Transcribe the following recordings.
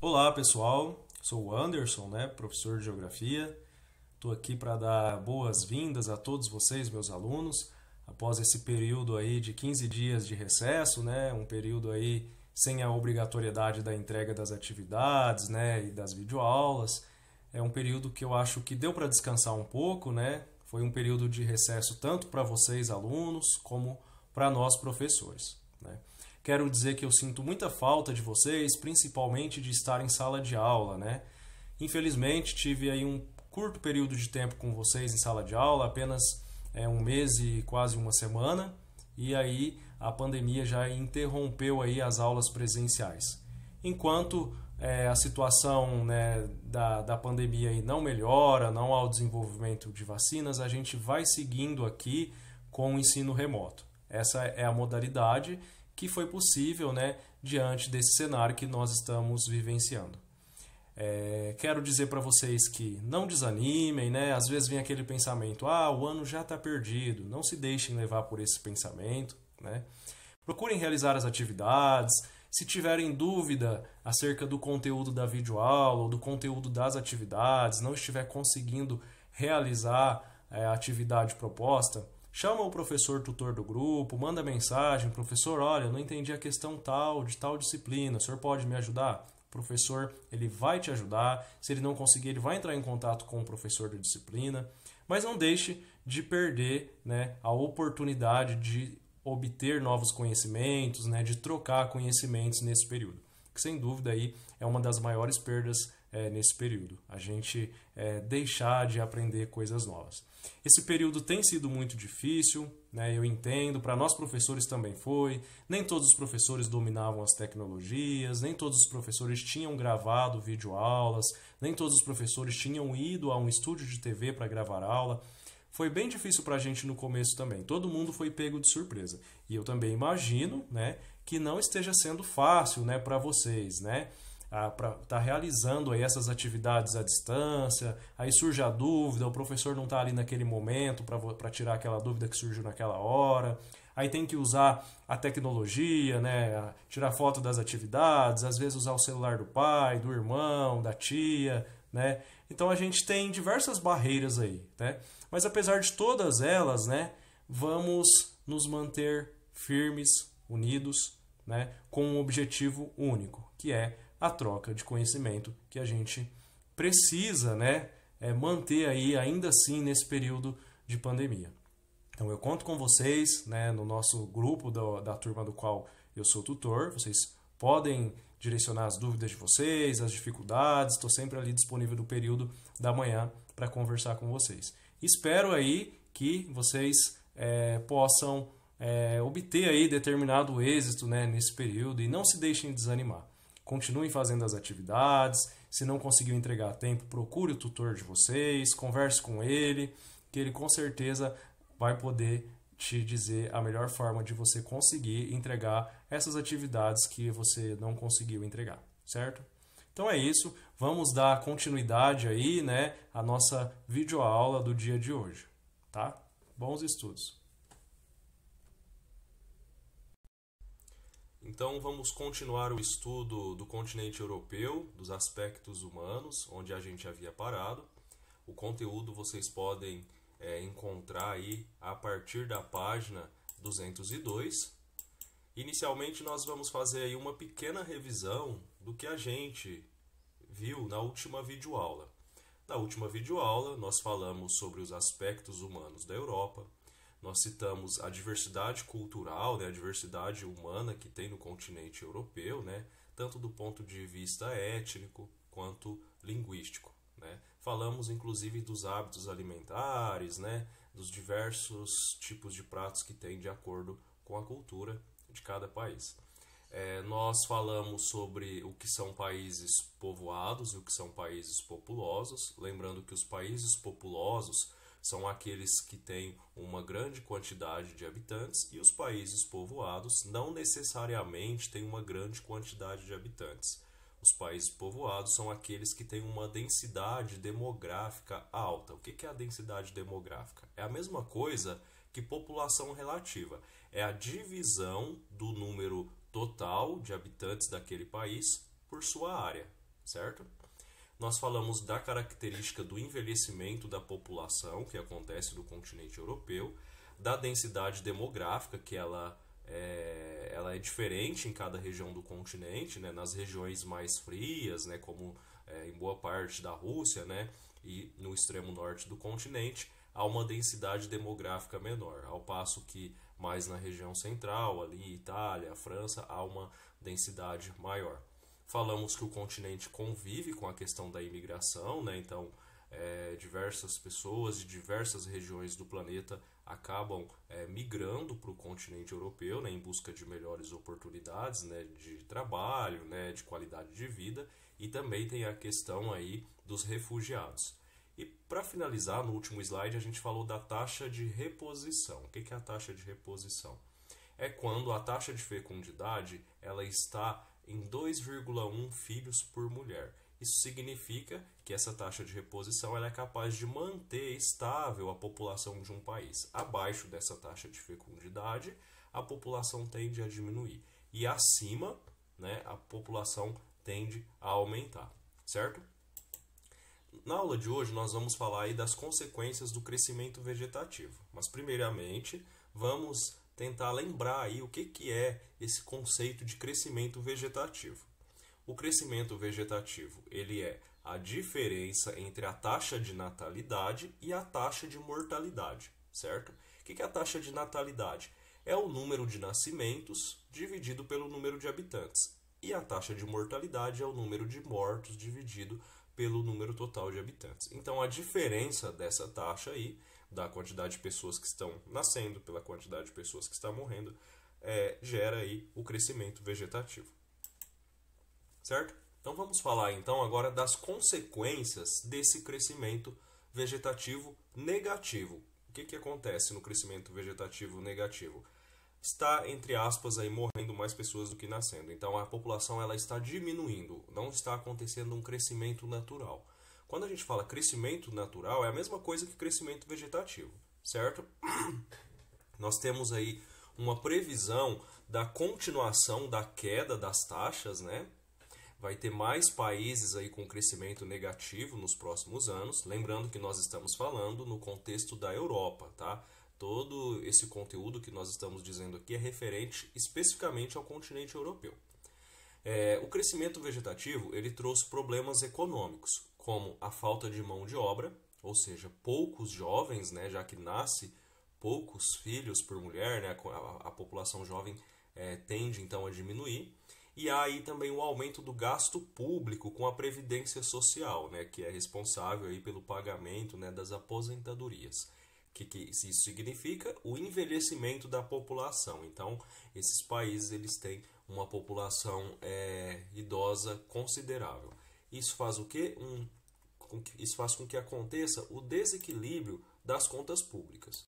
Olá pessoal, sou o Anderson, né, professor de Geografia. Estou aqui para dar boas-vindas a todos vocês, meus alunos, após esse período aí de 15 dias de recesso, né, um período aí sem a obrigatoriedade da entrega das atividades, né, e das videoaulas. É um período que eu acho que deu para descansar um pouco, né? Foi um período de recesso tanto para vocês alunos como para nós professores, né? Quero dizer que eu sinto muita falta de vocês, principalmente de estar em sala de aula, né? Infelizmente tive aí um curto período de tempo com vocês em sala de aula, apenas é, um mês e quase uma semana, e aí a pandemia já interrompeu aí as aulas presenciais. Enquanto é, a situação né, da, da pandemia aí não melhora, não há o desenvolvimento de vacinas, a gente vai seguindo aqui com o ensino remoto. Essa é a modalidade que foi possível né, diante desse cenário que nós estamos vivenciando. É, quero dizer para vocês que não desanimem, né? Às vezes vem aquele pensamento: ah, o ano já está perdido. Não se deixem levar por esse pensamento, né? Procurem realizar as atividades. Se tiverem dúvida acerca do conteúdo da videoaula ou do conteúdo das atividades, não estiver conseguindo realizar é, a atividade proposta, chama o professor tutor do grupo, manda mensagem, professor, olha, não entendi a questão tal de tal disciplina, o senhor pode me ajudar? O professor ele vai te ajudar. Se ele não conseguir, ele vai entrar em contato com o professor da disciplina. Mas não deixe de perder né, a oportunidade de obter novos conhecimentos, né, de trocar conhecimentos nesse período. Que sem dúvida aí é uma das maiores perdas é, nesse período. A gente é, deixar de aprender coisas novas. Esse período tem sido muito difícil, né? eu entendo, para nós professores também foi. Nem todos os professores dominavam as tecnologias, nem todos os professores tinham gravado videoaulas, nem todos os professores tinham ido a um estúdio de TV para gravar aula. Foi bem difícil para a gente no começo também. Todo mundo foi pego de surpresa. E eu também imagino né, que não esteja sendo fácil né, para vocês. Né? Para estar tá realizando aí essas atividades à distância, aí surge a dúvida, o professor não está ali naquele momento para tirar aquela dúvida que surgiu naquela hora, aí tem que usar a tecnologia, né, tirar foto das atividades, às vezes usar o celular do pai, do irmão, da tia, né, então a gente tem diversas barreiras aí, né, mas apesar de todas elas, né, vamos nos manter firmes, unidos, né, com um objetivo único, que é a troca de conhecimento que a gente precisa né, é, manter aí ainda assim nesse período de pandemia. Então eu conto com vocês né, no nosso grupo do, da turma do qual eu sou tutor. Vocês podem direcionar as dúvidas de vocês, as dificuldades. Estou sempre ali disponível no período da manhã para conversar com vocês. Espero aí que vocês é, possam é, obter aí determinado êxito né, nesse período e não se deixem desanimar. Continuem fazendo as atividades. Se não conseguiu entregar a tempo, procure o tutor de vocês, converse com ele, que ele com certeza vai poder te dizer a melhor forma de você conseguir entregar essas atividades que você não conseguiu entregar, certo? Então é isso, vamos dar continuidade aí, né, à nossa videoaula do dia de hoje, tá? Bons estudos. Então vamos continuar o estudo do continente europeu, dos aspectos humanos, onde a gente havia parado. O conteúdo vocês podem é, encontrar aí a partir da página 202. Inicialmente nós vamos fazer aí uma pequena revisão do que a gente viu na última videoaula. Na última videoaula nós falamos sobre os aspectos humanos da Europa, nós citamos a diversidade cultural, né, a diversidade humana que tem no continente europeu, né, tanto do ponto de vista étnico quanto linguístico. Né. Falamos inclusive dos hábitos alimentares, né, dos diversos tipos de pratos que tem de acordo com a cultura de cada país. É, nós falamos sobre o que são países povoados e o que são países populosos, lembrando que os países populosos são aqueles que têm uma grande quantidade de habitantes e os países povoados não necessariamente têm uma grande quantidade de habitantes. Os países povoados são aqueles que têm uma densidade demográfica alta. O que é a densidade demográfica? É a mesma coisa que população relativa. É a divisão do número total de habitantes daquele país por sua área. certo? Nós falamos da característica do envelhecimento da população que acontece no continente europeu, da densidade demográfica que ela é, ela é diferente em cada região do continente, né? nas regiões mais frias, né? como é, em boa parte da Rússia né? e no extremo norte do continente, há uma densidade demográfica menor, ao passo que mais na região central, ali Itália, França, há uma densidade maior. Falamos que o continente convive com a questão da imigração, né? então é, diversas pessoas de diversas regiões do planeta acabam é, migrando para o continente europeu né, em busca de melhores oportunidades né, de trabalho, né, de qualidade de vida e também tem a questão aí dos refugiados. E para finalizar, no último slide, a gente falou da taxa de reposição. O que é a taxa de reposição? É quando a taxa de fecundidade ela está em 2,1 filhos por mulher. Isso significa que essa taxa de reposição é capaz de manter estável a população de um país. Abaixo dessa taxa de fecundidade, a população tende a diminuir. E acima, né, a população tende a aumentar, certo? Na aula de hoje nós vamos falar aí das consequências do crescimento vegetativo. Mas primeiramente, vamos tentar lembrar aí o que, que é esse conceito de crescimento vegetativo. O crescimento vegetativo ele é a diferença entre a taxa de natalidade e a taxa de mortalidade, certo? O que é a taxa de natalidade? É o número de nascimentos dividido pelo número de habitantes. E a taxa de mortalidade é o número de mortos dividido pelo número total de habitantes. Então a diferença dessa taxa aí, da quantidade de pessoas que estão nascendo pela quantidade de pessoas que estão morrendo, é, gera aí o crescimento vegetativo certo? Então vamos falar então agora das consequências desse crescimento vegetativo negativo. O que, que acontece no crescimento vegetativo negativo? Está, entre aspas, aí, morrendo mais pessoas do que nascendo. Então a população ela está diminuindo, não está acontecendo um crescimento natural. Quando a gente fala crescimento natural, é a mesma coisa que crescimento vegetativo, certo? Nós temos aí uma previsão da continuação da queda das taxas, né? vai ter mais países aí com crescimento negativo nos próximos anos. Lembrando que nós estamos falando no contexto da Europa, tá? Todo esse conteúdo que nós estamos dizendo aqui é referente especificamente ao continente europeu. É, o crescimento vegetativo ele trouxe problemas econômicos, como a falta de mão de obra, ou seja, poucos jovens, né, já que nasce poucos filhos por mulher, né, a, a população jovem é, tende então a diminuir e há aí também o aumento do gasto público com a previdência social, né, que é responsável aí pelo pagamento né, das aposentadorias. O que, que isso significa? O envelhecimento da população. Então, esses países eles têm uma população é, idosa considerável. Isso faz o quê? Um, isso faz com que aconteça o desequilíbrio das contas públicas.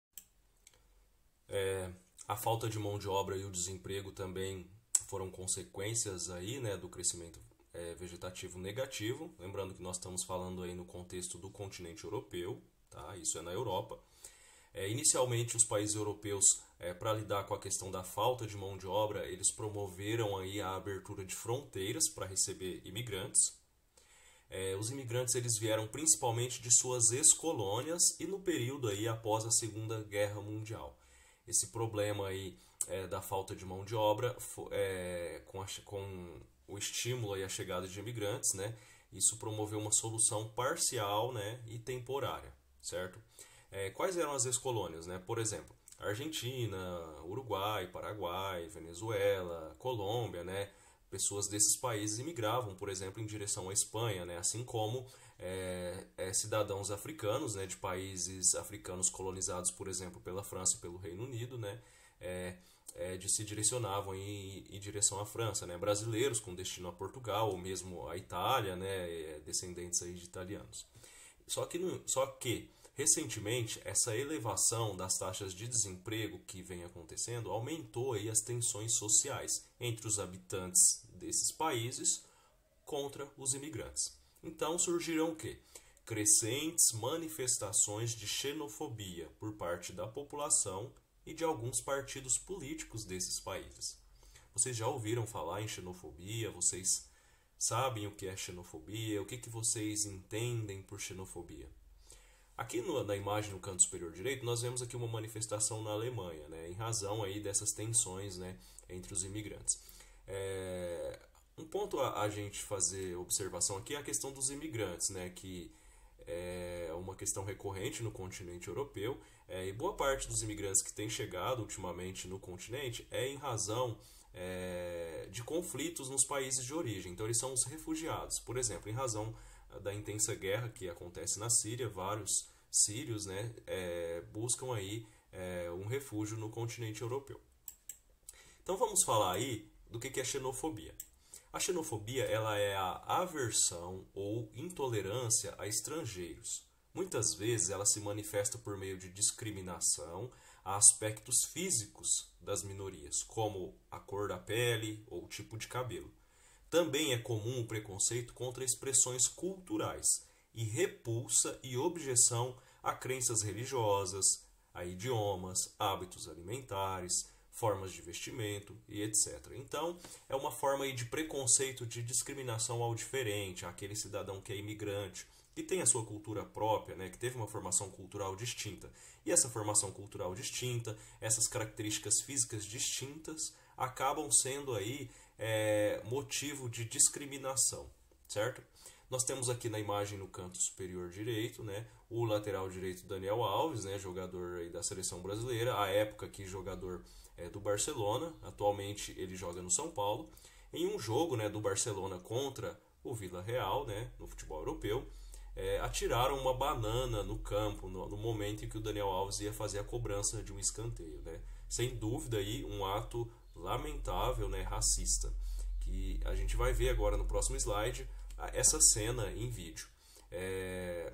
É, a falta de mão de obra e o desemprego também foram consequências aí, né, do crescimento é, vegetativo negativo. Lembrando que nós estamos falando aí no contexto do continente europeu, tá? isso é na Europa. É, inicialmente, os países europeus, é, para lidar com a questão da falta de mão de obra, eles promoveram aí a abertura de fronteiras para receber imigrantes. É, os imigrantes eles vieram principalmente de suas ex-colônias e no período aí após a Segunda Guerra Mundial. Esse problema aí é, da falta de mão de obra é, com, a, com o estímulo e a chegada de imigrantes, né? Isso promoveu uma solução parcial, né, e temporária, certo? É, quais eram as ex-colônias, né? Por exemplo, Argentina, Uruguai, Paraguai, Venezuela, Colômbia, né? Pessoas desses países imigravam, por exemplo, em direção à Espanha, né? Assim como é, é, cidadãos africanos, né? De países africanos colonizados, por exemplo, pela França e pelo Reino Unido, né? É, é, de se direcionavam em, em, direção à França, né? brasileiros com destino a Portugal ou mesmo a Itália, né? Descendentes aí de italianos. Só que, só que recentemente essa elevação das taxas de desemprego que vem acontecendo aumentou aí as tensões sociais entre os habitantes desses países contra os imigrantes. Então surgiram o quê? Crescentes manifestações de xenofobia por parte da população e de alguns partidos políticos desses países. Vocês já ouviram falar em xenofobia? Vocês sabem o que é xenofobia, o que, que vocês entendem por xenofobia. Aqui no, na imagem no canto superior direito, nós vemos aqui uma manifestação na Alemanha, né, em razão aí dessas tensões né, entre os imigrantes. É, um ponto a, a, gente fazer observação aqui é a questão dos imigrantes, né, que é uma questão recorrente no continente europeu, é, e boa parte dos imigrantes que têm chegado ultimamente no continente é em razão é, de conflitos nos países de origem. Então, eles são os refugiados. Por exemplo, em razão da intensa guerra que acontece na Síria, vários sírios né, é, buscam aí é, um refúgio no continente europeu. Então, vamos falar aí do que é xenofobia. A xenofobia ela é a aversão ou intolerância a estrangeiros. Muitas vezes ela se manifesta por meio de discriminação a aspectos físicos das minorias, como a cor da pele ou o tipo de cabelo. Também é comum o preconceito contra expressões culturais e repulsa e objeção a crenças religiosas, a idiomas, hábitos alimentares, formas de vestimento e etc. Então, é uma forma de preconceito, de discriminação ao diferente, àquele cidadão que é imigrante, que tem a sua cultura própria, né, que teve uma formação cultural distinta. E essa formação cultural distinta, essas características físicas distintas, acabam sendo aí é, motivo de discriminação, certo? Nós temos aqui na imagem no canto superior direito, né, o lateral direito Daniel Alves, né, jogador da seleção brasileira, à época que jogador é, do Barcelona, atualmente ele joga no São Paulo, em um jogo, né, do Barcelona contra o Vila Real, né, no futebol europeu, é, atiraram uma banana no campo no, no, momento em que o Daniel Alves ia fazer a cobrança de um escanteio, né? Sem dúvida aí um ato lamentável, né, racista, que a gente vai ver agora no próximo slide essa cena em vídeo. É,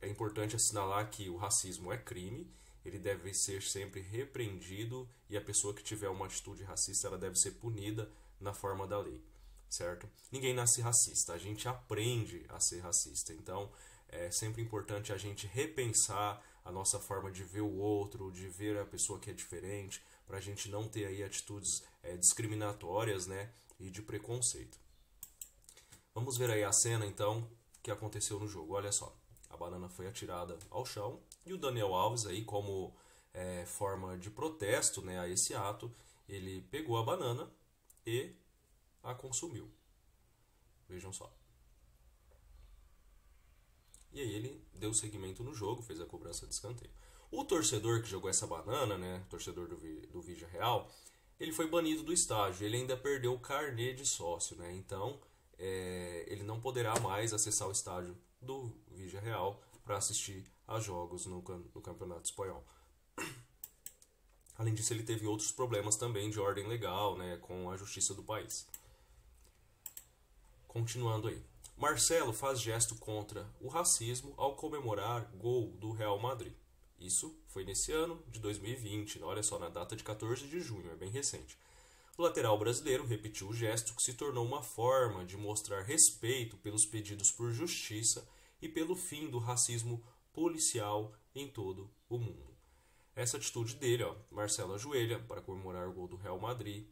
é importante assinalar que o racismo é crime, ele deve ser sempre repreendido e a pessoa que tiver uma atitude racista ela deve ser punida na forma da lei, certo? Ninguém nasce racista, a gente aprende a ser racista. Então, é sempre importante a gente repensar a nossa forma de ver o outro, de ver a pessoa que é diferente, para a gente não ter aí atitudes é, discriminatórias, né, e de preconceito. Vamos ver aí a cena então que aconteceu no jogo. Olha só, a banana foi atirada ao chão e o Daniel Alves aí como é, forma de protesto, né, a esse ato, ele pegou a banana e a consumiu. Vejam só. E aí ele deu seguimento no jogo, fez a cobrança de escanteio. O torcedor que jogou essa banana, né, torcedor do, do Vigia Real, ele foi banido do estádio. Ele ainda perdeu o carnê de sócio, né? Então, é, ele não poderá mais acessar o estádio do Vigia Real para assistir a jogos no, no Campeonato Espanhol. Além disso, ele teve outros problemas também de ordem legal, né, com a justiça do país. Continuando aí. Marcelo faz gesto contra o racismo ao comemorar gol do Real Madrid. Isso foi nesse ano de 2020, olha só, na data de 14 de junho, é bem recente. O lateral brasileiro repetiu o gesto que se tornou uma forma de mostrar respeito pelos pedidos por justiça e pelo fim do racismo policial em todo o mundo. Essa atitude dele, ó, Marcelo ajoelha para comemorar o gol do Real Madrid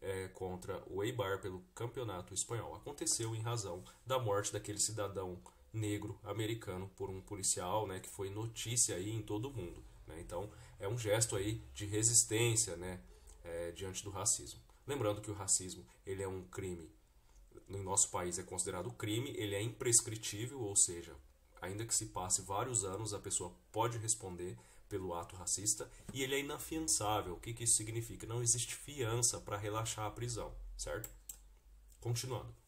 é, contra o Eibar pelo campeonato espanhol. Aconteceu em razão da morte daquele cidadão negro americano por um policial, né, que foi notícia aí em todo o mundo. Né? Então é um gesto aí de resistência, né, é, diante do racismo. Lembrando que o racismo ele é um crime no nosso país é considerado crime, ele é imprescritível, ou seja, ainda que se passe vários anos, a pessoa pode responder pelo ato racista e ele é inafiançável. O que, que isso significa? Não existe fiança para relaxar a prisão, certo? Continuando.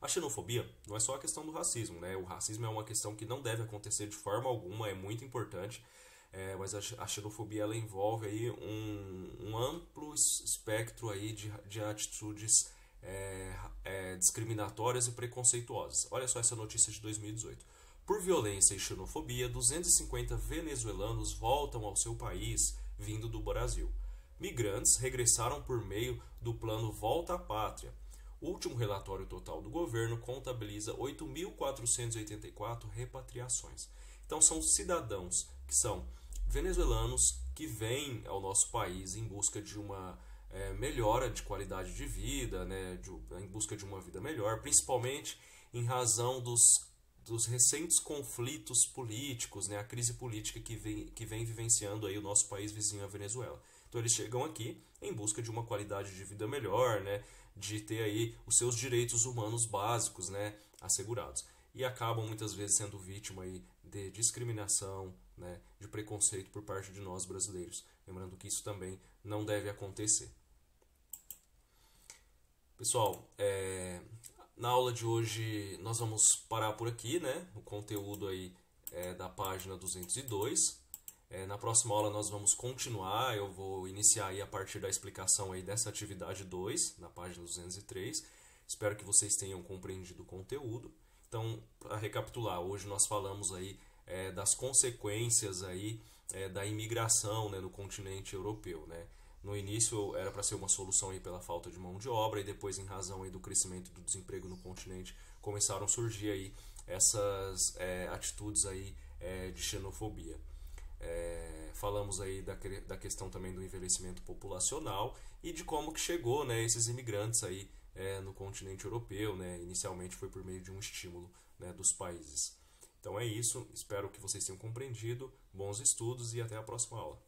A xenofobia não é só a questão do racismo, né? O racismo é uma questão que não deve acontecer de forma alguma, é muito importante, é, mas a xenofobia ela envolve aí um, um amplo espectro aí de, de atitudes é, é, discriminatórias e preconceituosas. Olha só essa notícia de 2018. Por violência e xenofobia, 250 venezuelanos voltam ao seu país vindo do Brasil. Migrantes regressaram por meio do plano Volta à Pátria. O último relatório total do governo contabiliza 8.484 repatriações. Então, são cidadãos que são venezuelanos que vêm ao nosso país em busca de uma é, melhora de qualidade de vida, né, de, em busca de uma vida melhor, principalmente em razão dos, dos recentes conflitos políticos, né, a crise política que vem, que vem vivenciando aí o nosso país vizinho, a Venezuela. Então eles chegam aqui em busca de uma qualidade de vida melhor, né, de ter aí os seus direitos humanos básicos, né, assegurados. E acabam muitas vezes sendo vítima aí de discriminação, né, de preconceito por parte de nós brasileiros. Lembrando que isso também não deve acontecer. Pessoal, é, na aula de hoje nós vamos parar por aqui, né? O conteúdo aí é da página 202. É, na próxima aula nós vamos continuar, eu vou iniciar aí a partir da explicação aí dessa atividade 2, na página 203. Espero que vocês tenham compreendido o conteúdo. Então, para recapitular, hoje nós falamos aí é, das consequências aí é, da imigração né, no continente europeu, né? No início era para ser uma solução aí pela falta de mão de obra e depois em razão aí do crescimento do desemprego no continente começaram a surgir aí essas é, atitudes aí é, de xenofobia. É, falamos aí da, da questão também do envelhecimento populacional e de como que chegou né, esses imigrantes aí é, no continente europeu. Né, inicialmente foi por meio de um estímulo né, dos países. Então é isso, espero que vocês tenham compreendido. Bons estudos e até a próxima aula.